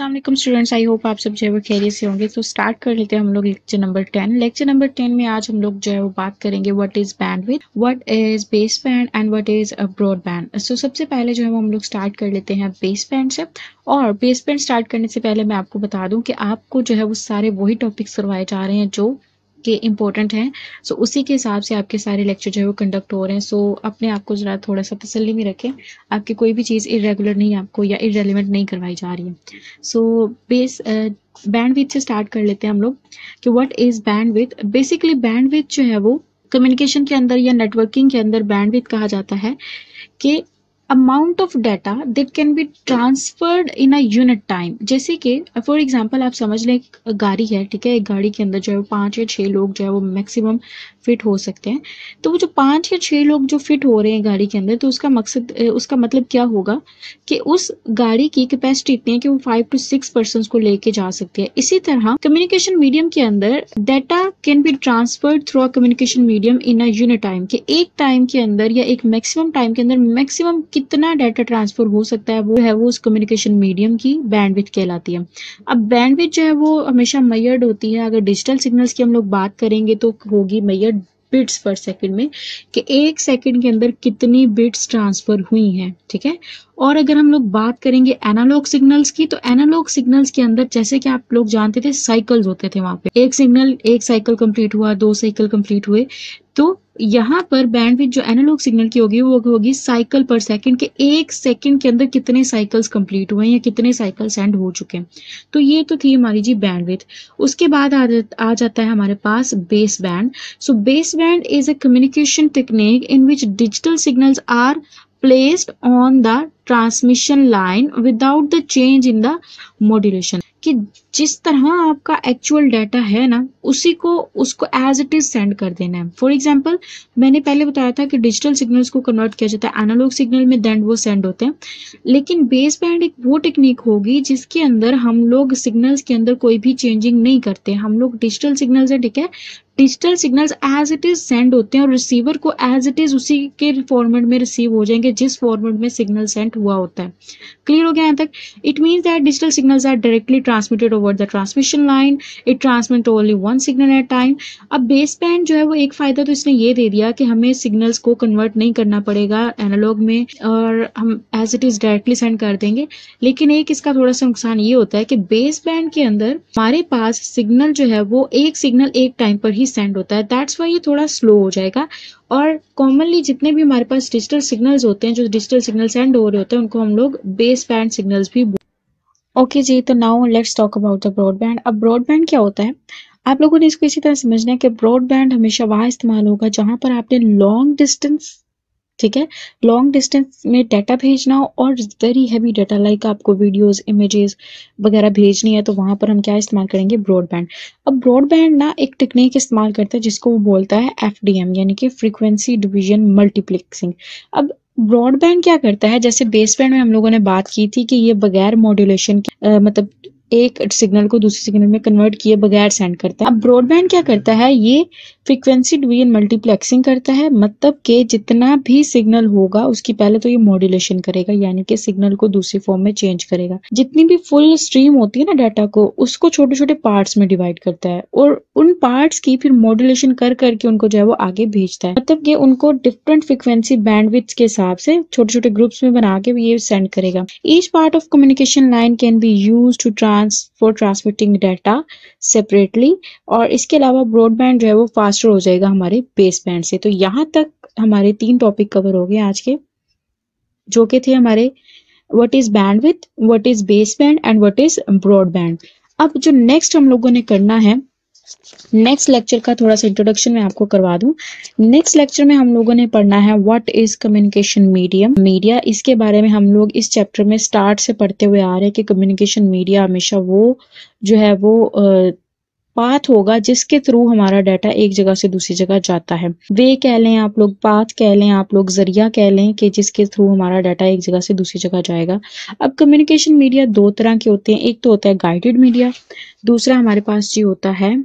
वालेकुम students I hope आप सब जो है वो खैरियत से होंगे। तो स्टार्ट कर लेते हैं हम लोग lecture number ten lecture number ten में आज हम लोग जो है वो बात करेंगे what is bandwidth what is baseband and what is broadband so सबसे पहले जो है वो हम लोग स्टार्ट कर लेते हैं बेस बैंड से। और बेस बैंड स्टार्ट करने से पहले मैं आपको बता दूँ कि आपको जो है वो सारे वही टॉपिक्स करवाए जा रहे हैं जो के इम्पोर्टेंट हैं। सो so, उसी के हिसाब से आपके सारे लेक्चर जो है वो कंडक्ट हो रहे हैं। सो so, अपने आप को ज़रा थोड़ा सा तसल्ली में रखें। आपकी कोई भी चीज़ इरेगुलर नहीं आपको या इरेलीवेंट नहीं करवाई जा रही है। सो बेस बैंड विथ से स्टार्ट कर लेते हैं हम लोग कि what is bandwidth basically bandwidth जो है वो कम्युनिकेशन के अंदर या नेटवर्किंग के अंदर बैंड विथ कहा जाता है कि amount of data that can be transferred in a unit time जैसे कि फॉर एग्जांपल आप समझ लें गाड़ी है, ठीक है? एक गाड़ी के अंदर जो है पाँच या छः लोग जो है वो मैक्सिमम फिट हो सकते हैं। तो वो जो पाँच या छः लोग जो फिट हो रहे हैं गाड़ी के अंदर तो उसका मकसद उसका मतलब क्या होगा कि उस गाड़ी की कैपेसिटी इतनी है कि वो फाइव टू सिक्स पर्सन को लेके जा सकते हैं। इसी तरह कम्युनिकेशन मीडियम के अंदर data can be transferred through a communication medium in a unit time के एक टाइम के अंदर या एक मैक्सिमम टाइम के अंदर मैक्सिमम कितना डाटा ट्रांसफ़र हो सकता है, वो है वो उस कम्युनिकेशन मीडियम की बैंडविथ कहलाती है। अब बैंडविथ जो है वो हमेशा मैयर्ड होती है। अगर डिजिटल सिग्नल्स की हम लोग बात करेंगे तो होगी मैयर्ड बिट्स पर सेकंड में कि एक सेकंड के अंदर कितनी बिट्स ट्रांसफ़र हुई हैं, ठीक है? और अगर हम लोग बात करेंगे एनालॉग सिग्नल्स की तो एनालॉग सिग्नल्स के अंदर जैसे कि आप लोग जानते थे साइकिल्स होते थे वहाँ पे। एक सिग्नल एक साइकिल कंप्लीट हुआ दो साइकिल कंप्लीट हुए। तो यहाँ पर बैंडविथ जो एनालॉग सिग्नल की होगी वो होगी साइकिल पर सेकंड के एक सेकंड के अंदर कितने साइकिल्स कंप्लीट हुए या कितने साइकिल सेंड हो चुके हैं। तो ये तो थी हमारी जी बैंडविथ उसके बाद आ, आ जाता है हमारे पास baseband so baseband is a communication technique in which digital signals are placed on the transmission line without the change in the modulation. कि जिस तरह आपका एक्चुअल डाटा है ना, उसी को, उसको एज इट इज़ सेंड कर देना है। फॉर एग्जांपल मैंने पहले बताया था कि डिजिटल सिग्नल्स को कन्वर्ट किया जाता है। एनालॉग सिग्नल में देन वो सेंड होते हैं। लेकिन बेस बैंड एक वो टेक्निक होगी जिसके अंदर हम लोग सिग्नल्स के अंदर कोई भी चेंजिंग नहीं करते। हम लोग डिजिटल सिग्नल्स है, ठीक है? Digital signals as it is send होते हैं और रिसीवर को एज इट इज़ उसी के फॉर्मेट में रिसीव हो जाएँगे, जिस फॉर्मेट में सिग्नल सेंड हुआ होता है। क्लियर हो गया यहाँ तक? It means that digital signals are directly transmitted over the transmission line it transmit only one signal at time अब बेस बैंड जो है वो एक फ़ायदा तो इसने ये दे दिया कि हमें सिग्नल्स को कन्वर्ट नहीं करना पड़ेगा एनालॉग में और हम as it is directly send कर देंगे। लेकिन एक इसका थोड़ा सा नुकसान ये होता है कि बेस बैंड के अंदर हमारे पास सिग्नल जो है वो एक सिग्नल एक टाइम पर ही सेंड होता है। दैट्स वाई ये थोड़ा स्लो हो जाएगा। और कॉमनली जितने भी हमारे पास डिजिटल सिग्नल्स होते हैं, जो डिजिटल सिग्नल सेंड हो रहे होते हैं, उनको हम लोग बेस बैंड सिग्नल्स भी ओके okay जी तो now let's talk about the broadband अब ब्रॉडबैंड क्या होता है? आप लोगों ने इसको इसी तरह समझना है कि ब्रॉडबैंड हमेशा वहाँ इस्तेमाल होगा जहाँ पर आपने लॉन्ग डिस्टेंस ठीक है? लॉन्ग डिस्टेंस में डाटा भेजना और वेरी हैवी डाटा लाइक आपको वीडियोस इमेजेस वगैरह भेजनी है तो वहाँ पर हम क्या इस्तेमाल करेंगे? ब्रॉडबैंड अब ब्रॉडबैंड ना एक टेक्निक इस्तेमाल करता है, जिसको वो बोलता है एफडीएम यानी कि फ्रीक्वेंसी डिवीज़न मल्टीप्लेक्सिंग अब ब्रॉडबैंड क्या करता है? जैसे बेसबैंड में हम लोगों ने बात की थी कि ये बगैर मॉड्यूलेशन मतलब एक सिग्नल को दूसरे सिग्नल में कन्वर्ट किए बगैर सेंड करता है। अब ब्रॉडबैंड क्या करता है? ये फ्रीक्वेंसी डिवीज़न मल्टीप्लेक्सिंग करता है मतलब कि जितना भी सिग्नल होगा, उसकी पहले तो ये मॉड्यूलेशन करेगा, यानी कि सिग्नल को दूसरी फॉर्म में चेंज करेगा। जितनी भी फुल स्ट्रीम होती है ना डाटा को, उसको छोटे छोटे पार्ट्स में डिवाइड करता है, और उन पार्ट्स की फिर मॉड्यूलेशन कर करके उनको जो है वो आगे भेजता है। मतलब कि उनको डिफरेंट फ्रिक्वेंसी बैंडविथ के हिसाब से छोटे छोटे ग्रुप्स में बना के ये सेंड करेगा। Each part of communication line can be use to trans for transmitting data separately और इसके अलावा ब्रॉडबैंड जो है वो फास्टर हो जाएगा हमारे बेस बैंड से। तो यहाँ तक हमारे तीन टॉपिक कवर हो गए आज के, जो कि थे हमारे what is bandwidth what is baseband and what is broadband अब जो नेक्स्ट हम लोगों ने करना है नेक्स्ट लेक्चर का थोड़ा सा इंट्रोडक्शन मैं आपको करवा दूँ। नेक्स्ट लेक्चर में हम लोगों ने पढ़ना है what is communication medium media इसके बारे में हम लोग इस चैप्टर में स्टार्ट से पढ़ते हुए आ रहे हैं कि कम्युनिकेशन मीडिया हमेशा वो जो है वो पाथ होगा जिसके थ्रू हमारा डाटा एक जगह से दूसरी जगह जाता है। वे कह लें आप लोग पाथ कह लें आप लोग, ज़रिया कह लें कि जिसके थ्रू हमारा डाटा एक जगह से दूसरी जगह जाएगा। अब कम्युनिकेशन मीडिया दो तरह के होते हैं। एक तो होता है गाइडेड मीडिया दूसरा हमारे पास जी होता है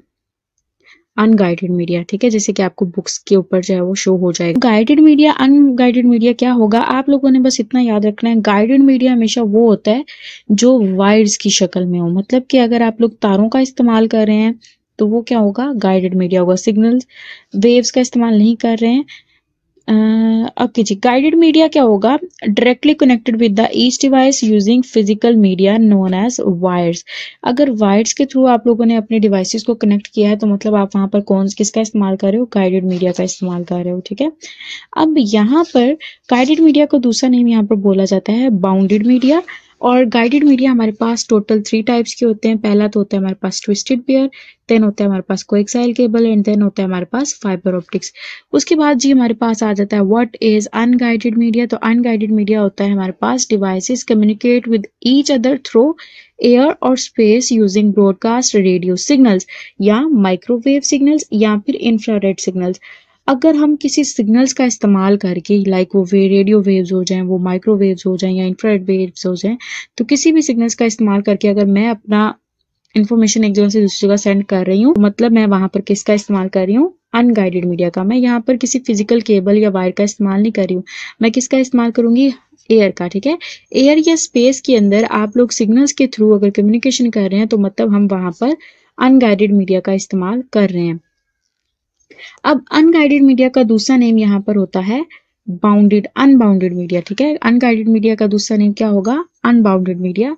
अनगाइडेड मीडिया ठीक है? जैसे कि आपको बुक्स के ऊपर जो है वो शो हो जाएगा। गाइडेड मीडिया अनगाइडेड मीडिया क्या होगा? आप लोगों ने बस इतना याद रखना है गाइडेड मीडिया हमेशा वो होता है जो वायर्स की शक्ल में हो। मतलब कि अगर आप लोग तारों का इस्तेमाल कर रहे हैं तो वो क्या होगा? गाइडेड मीडिया होगा। सिग्नल वेव्स का इस्तेमाल नहीं कर रहे हैं ओके जी गाइडेड मीडिया क्या होगा? Directly connected with the each device using physical media known as wires अगर वायर्स के थ्रू आप लोगों ने अपने डिवाइसेस को कनेक्ट किया है तो मतलब आप वहाँ पर कौन, किसका इस्तेमाल कर रहे हो? गाइडेड मीडिया का इस्तेमाल कर रहे हो, ठीक है? अब यहाँ पर गाइडेड मीडिया को दूसरा नेम यहाँ पर बोला जाता है बाउंडेड मीडिया और गाइडेड मीडिया हमारे पास टोटल थ्री टाइप्स के होते हैं। पहला तो होता है हमारे पास ट्विस्टेड पेयर देन होता है हमारे पास कोएक्साइल केबल एंड देन होता है हमारे पास फाइबर ऑप्टिक्स उसके बाद जी हमारे पास आ जाता है व्हाट इज़ अनगाइडेड मीडिया तो अनगाइडेड मीडिया होता है हमारे पास devices communicate with each other through air और space using broadcast radio signals या माइक्रोवेव सिग्नल्स या फिर इंफ्रारेड सिग्नल्स अगर हम किसी सिग्नल्स का इस्तेमाल करके लाइक वो वे रेडियो वेव्स हो जाएँ, वो माइक्रोवेव्स हो जाएँ या इंफ्रारेड वेव्स हो जाएँ तो किसी भी सिग्नल्स का इस्तेमाल करके अगर मैं अपना इन्फॉर्मेशन एक जगह से दूसरी जगह सेंड कर रही हूँ मतलब मैं वहाँ पर किसका इस्तेमाल कर रही हूँ? अनगाइडेड मीडिया का। मैं यहाँ पर किसी फ़िज़िकल केबल या वायर का इस्तेमाल नहीं कर रही हूँ। मैं किसका इस्तेमाल करूँगी? एयर का, ठीक है? एयर या स्पेस के अंदर आप लोग सिग्नल्स के थ्रू अगर कम्युनिकेशन कर रहे हैं तो मतलब हम वहाँ पर अनगाइडेड मीडिया का इस्तेमाल कर रहे हैं। अब अनगाइडेड मीडिया का दूसरा नेम यहाँ पर होता है बाउंडेड अनबाउंडेड मीडिया ठीक है? अनगाइडेड मीडिया का दूसरा नेम क्या होगा? Unbounded media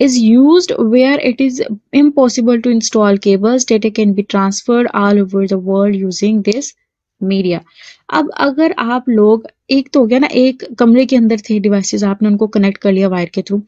is used where it is impossible to install cables, data can be transferred all over the world using this media अब अगर आप लोग, एक तो हो गया ना, एक कमरे के अंदर थे डिवाइसेस आपने उनको कनेक्ट कर लिया वायर के थ्रू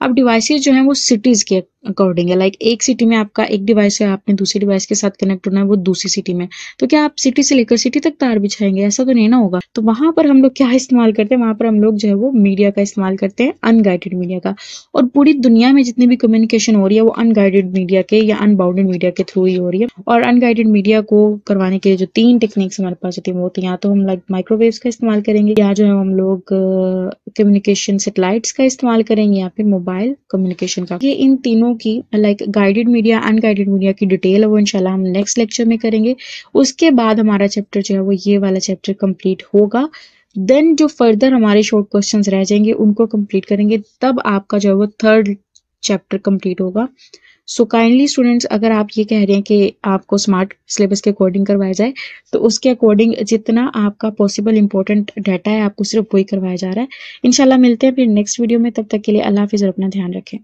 अब डिवाइसेस जो है वो सिटीज़ के अकॉर्डिंग है। लाइक एक सिटी में आपका एक डिवाइस है, आपने दूसरी डिवाइस के साथ कनेक्ट होना है, वो दूसरी सिटी में। तो क्या आप सिटी से लेकर सिटी तक तार बिछाएँगे? ऐसा तो नहीं ना होगा। तो वहाँ पर हम लोग क्या इस्तेमाल करते हैं? वहाँ पर हम लोग जो है वो मीडिया का इस्तेमाल करते हैं अनगाइडेड मीडिया का। और पूरी दुनिया में जितनी भी कम्युनिकेशन हो रही है, वो अनगाइडेड मीडिया के या अनबाउंडेड मीडिया के थ्रू ही हो रही है। और अनगाइडेड मीडिया को करवाने के लिए जो तीन टेक्निक्स हमारे पास होती है, वो है या तो हम लाइक माइक्रोवेव का इस्तेमाल करेंगे, या जो है हम लोग कम्युनिकेशन सेटेलाइट्स का इस्तेमाल करेंगे, या फिर मोबाइल कम्युनिकेशन का। ये इन तीनों की like guided media unguided media की डिटेल है, वो इंशाल्लाह हम नेक्स्ट लेक्चर में करेंगे। उसके बाद हमारा चैप्टर जो है, वो ये वाला चैप्टर कंप्लीट होगा। देन जो फर्दर हमारे शॉर्ट क्वेश्चंस रह जाएँगे, उनको कंप्लीट करेंगे। तब आपका जो है, वो थर्ड चैप्टर कंप्लीट होगा। सो काइंडली स्टूडेंट्स अगर आप ये कह रहे हैं कि आपको स्मार्ट सिलेबस के अकॉर्डिंग करवाया जाए तो उसके अकॉर्डिंग जितना आपका पॉसिबल इंपॉर्टेंट डाटा है, आपको सिर्फ़ वही करवाया जा रहा है। इनशाला मिलते हैं फिर नेक्स्ट वीडियो में, तब तक के लिए अल्लाह हाफिज़ अपना ध्यान रखें।